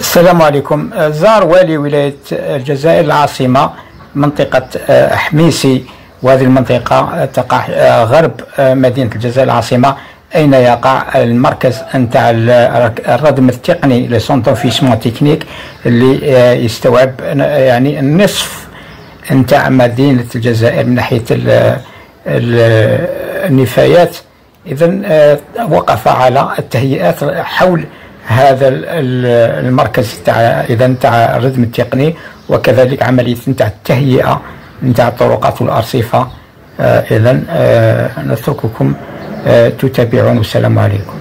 السلام عليكم. زار والي ولاية الجزائر العاصمة منطقة حميسي. وهذه المنطقة تقع غرب مدينة الجزائر العاصمة. أين يقع المركز نتاع الردم التقني لو سونتوفيشمون تكنيك اللي يستوعب يعني النصف نتاع مدينة الجزائر من ناحية النفايات. إذا وقف على التهيئات حول هذا المركز تاع إذا تاع الردم التقني وكذلك عملية تاع التهيئة نتاع الطرقات والارصفه إذا نترككم. تتابعون. والسلام عليكم.